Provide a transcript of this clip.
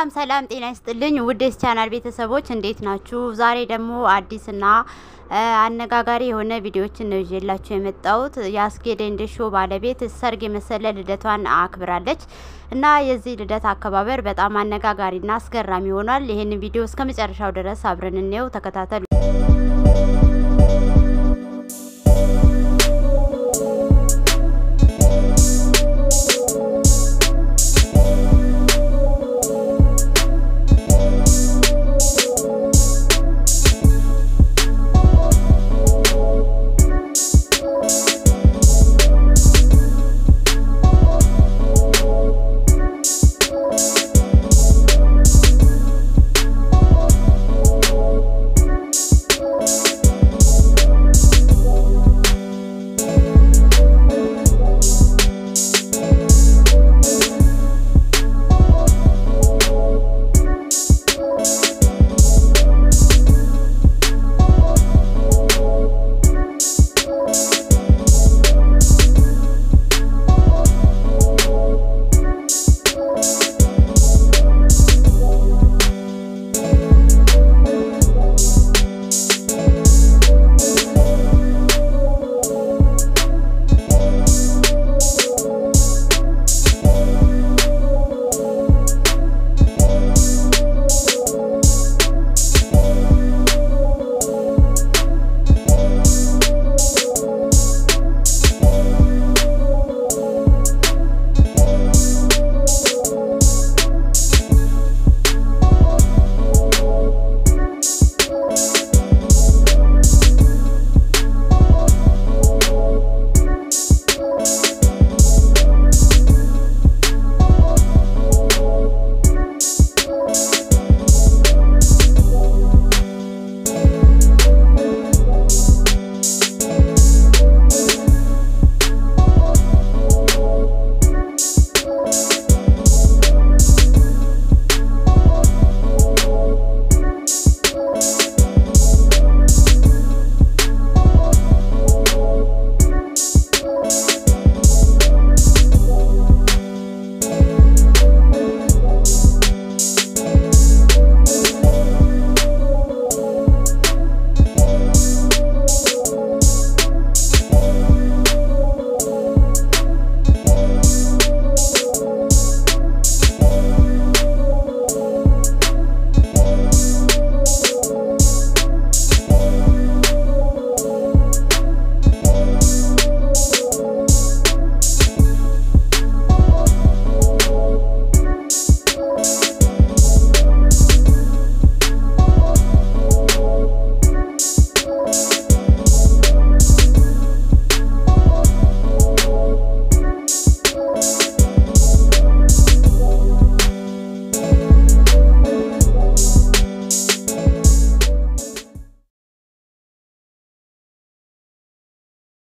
ሰላም ሰላም፣ ጤና ይስጥልኝ ውድ ቻናል ቤተሰቦች እንዴት ናችሁ? ዛሬ ደግሞ አዲስና አነጋጋሪ የሆነ ቪዲዮዎችን ነው ይዤላችሁ የመጣሁት። የአስጌ ዴንዴሾ ባለቤት ሰርግ የመሰለ ልደቷን አክብራለች እና የዚህ ልደት አከባበር በጣም አነጋጋሪና አስገራሚ ሆኗል። ይህን ቪዲዮ እስከ መጨረሻው ድረስ አብረን እንየው፣ ተከታተሉ።